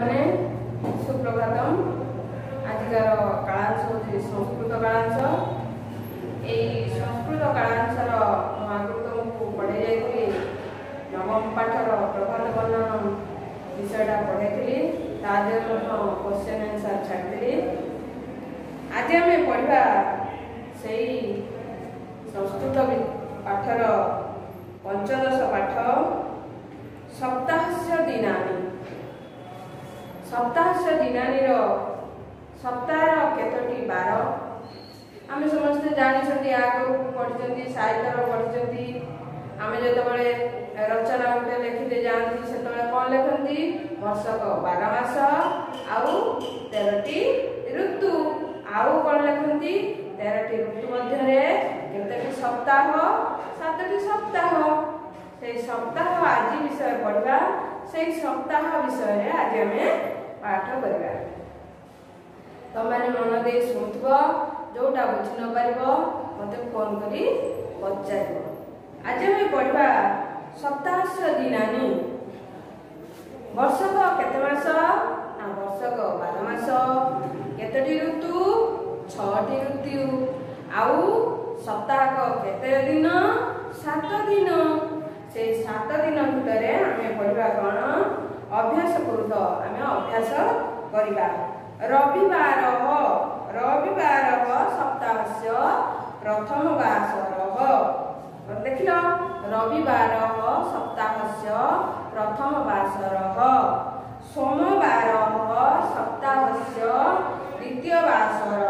ମାନେ ସୁପ୍ରଭାତମ୍ ଆଜିକାର କାଳାଂଶ ହେଉଛି ସଂସ୍କୃତ କାଳାଂଶ। ଏଇ ସଂସ୍କୃତ କାଳାଂଶର ମୁଁ ଆଗରୁ ତୁମକୁ ପଢ଼େଇ ଯାଇଥିଲି। ନବମ ପାଠର ପ୍ରଭାତ ବର୍ଣ୍ଣନ ବିଷୟଟା ପଢ଼େଇଥିଲି। ତା ଦେହରେ ମଧ୍ୟ କ୍ୱେଶ୍ଚନ୍ ଆନ୍ସର୍ ଛାଡ଼ିଥିଲି। ଆଜି ଆମେ ପଢ଼ିବା ସେଇ ସଂସ୍କୃତ ପାଠର ପଞ୍ଚଦଶ ପାଠ। ସପ୍ତାହସ୍ୟ ଦିନାନି। ସପ୍ତାହସ୍ୟ ଦିନାନୀର ସପ୍ତାହର କେତୋଟି ବାର? ଆମେ ସମସ୍ତେ ଜାଣିଛନ୍ତି ଆଗରୁ ପଢ଼ିଛନ୍ତି ସାହିତ୍ୟର ପଢ଼ିଛନ୍ତି। ଆମେ ଯେତେବେଳେ ରଚନା ଗୋଟେ ଲେଖିତେ ଯାଆନ୍ତି ସେତେବେଳେ କ'ଣ ଲେଖନ୍ତି? ବର୍ଷକ ବାର ମାସ ଆଉ ତେରଟି ଋତୁ। ଆଉ କ'ଣ ଲେଖନ୍ତି? ତେରଟି ଋତୁ ମଧ୍ୟରେ କେତୋଟି ସପ୍ତାହ? ସାତଟି ସପ୍ତାହ। ସେଇ ସପ୍ତାହ ଆଜି ବିଷୟ ପଢ଼ିବା ସେଇ ସପ୍ତାହ ବିଷୟରେ ଆଜି ଆମେ ପାଠ କରିବା। ତମମାନେ ମନ ଦେଇ ଶୁଣୁଥିବ ଯୋଉଟା ବୁଝି ନ ପାରିବ ମୋତେ ଫୋନ କରି ପଚାରିବ। ଆଜି ଆମେ ପଢ଼ିବା ସପ୍ତାହସ୍ୟ ଦିନାନି। ବର୍ଷକ କେତେ ମାସ? ନା ବର୍ଷକ ବାର ମାସ। କେତୋଟି ଋତୁ? ଛଅଟି ଋତୁ। ଆଉ ସପ୍ତାହକ କେତେ ଦିନ? ସାତ ଦିନ। ସେଇ ସାତ ଦିନ ଭିତରେ ଆମେ ପଢ଼ିବା କ'ଣ? ଅଭ୍ୟାସ କରୁଥ। ଆମେ ଅଭ୍ୟାସ କରିବା। ରବିବାର ରବିବାର ସପ୍ତାହସ୍ୟ ପ୍ରଥମ ବାସର ଦେଖିଲ? ରବିବାର ସପ୍ତାହସ୍ୟ ପ୍ରଥମ ବାସର ସୋମବାର ସପ୍ତାହସ୍ୟ ଦ୍ୱିତୀୟ ବାସର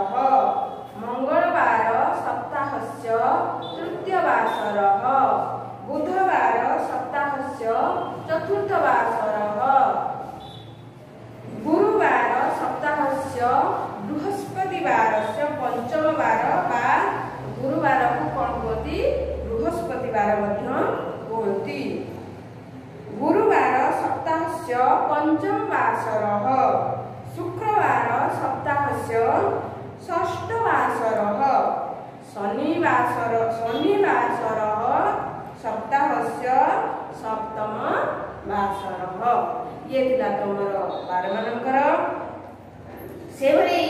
ବାସର ଶୁକ୍ରବାର ସପ୍ତାହସ୍ୟ ଷଷ୍ଠ ବାସର ଶନିବାସର ଶନିବାସର ସପ୍ତାହସ୍ୟ ସପ୍ତମ ବାସର ଇଏ ଥିଲା ତମର ବାରମାନଙ୍କର ସେଭଳି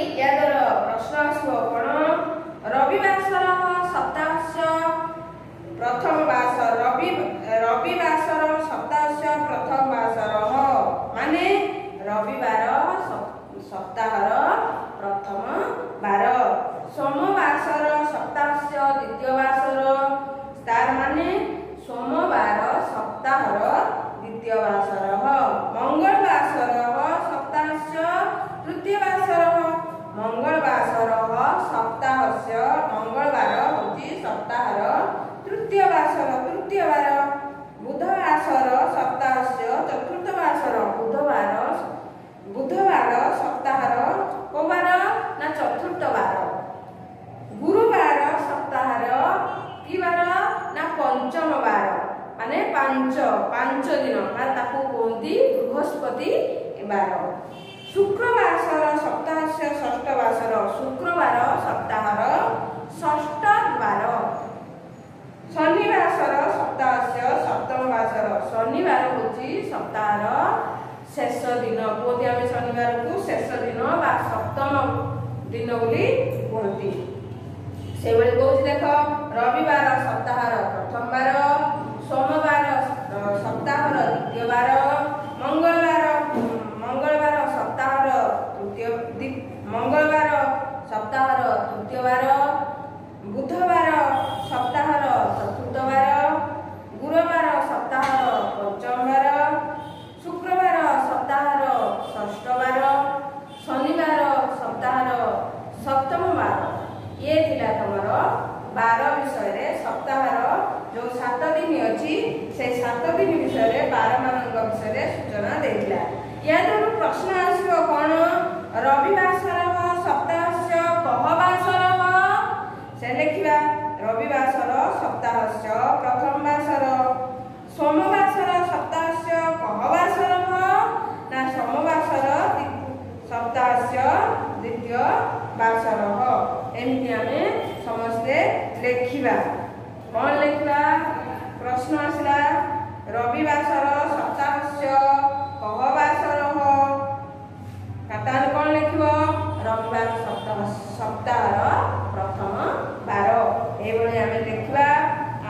ସପ୍ତାହସ୍ୟ ମଙ୍ଗଳବାର ହେଉଛି ସପ୍ତାହର ତୃତୀୟ ବାସର ତୃତୀୟ ବାର ବୁଧବାସର ସପ୍ତାହସ୍ୟ ଚତୁର୍ଥ ବାସର ବୁଧବାର ବୁଧବାର ସପ୍ତାହର କୋଉ ବାର ନା ଚତୁର୍ଥ ବାର ଗୁରୁବାର ସପ୍ତାହର କି ବାର ନା ପଞ୍ଚମ ବାର ମାନେ ପାଞ୍ଚ ପାଞ୍ଚ ଦିନ ମାନେ ତାକୁ କୁହନ୍ତି ବୃହସ୍ପତି ବାର। ଶୁକ୍ରବାସର ସପ୍ତାହସ୍ୟ ଷଷ୍ଠ ବାସର ଶୁକ୍ରବାର ସପ୍ତାହର ଷଷ୍ଠ ବାର ଶନିବାସର ସପ୍ତାହସ୍ୟ ସପ୍ତମ ବାସର ଶନିବାର ହେଉଛି ସପ୍ତାହର ଶେଷ ଦିନ କୁହନ୍ତି ଆମେ ଶନିବାରକୁ ଶେଷ ଦିନ ବା ସପ୍ତମ ଦିନ ବୋଲି କୁହନ୍ତି। ସେଭଳି କହୁଛି ଦେଖ ରବିବାର ସପ୍ତାହର ପ୍ରଥମ ବାର ସୋମବାର ଅ, ସପ୍ତାହର ଦ୍ୱିତୀୟ ବାର ମଙ୍ଗଳବାର ଉଁ, ମଙ୍ଗଳବାର ସପ୍ତାହର ତୃତୀୟ ଦି- ମଙ୍ଗଳବାର ସପ୍ତାହର ତୃତୀୟ ବାର ବୁଧବାର ସପ୍ତାହର ଚତୁର୍ଥ ବାର ଗୁରୁବାର ସପ୍ତାହର ପଞ୍ଚମ ବାର ଶୁକ୍ରବାର ସପ୍ତାହର ଷଷ୍ଠ ବାର ଶନିବାର ସପ୍ତାହର ସପ୍ତମ ବାର ଇଏ ଥିଲା ତମର ବାର ବିଷୟରେ ସପ୍ତାହର ଯୋଉ ସାତ ଦିନ ଅଛି ସେଇ ସାତ ଦିନ ବିଷୟରେ ବାରମାନଙ୍କ ବିଷୟରେ ସୂଚନା ଦେଇଥିଲା। ୟା ଦେହରୁ ପ୍ରଶ୍ନ ଆସିବ लेखिबा कौन लेखिबा प्रश्न आसला रविवासर सप्तमस्य कहवासर हो कतार कौन लेखिबो रविवार सप्तम सप्ताहर प्रथम 12 एबले हमें लेखिबा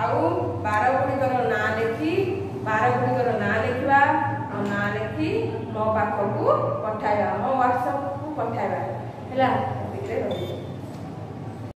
आउ 12 गुनिकर ना लेखि 12 गुनिकर ना लेखिबा आ ना लेखि मो पाखकु पठाय मो व्हाट्सएप कु पठायबा हला ठीक रे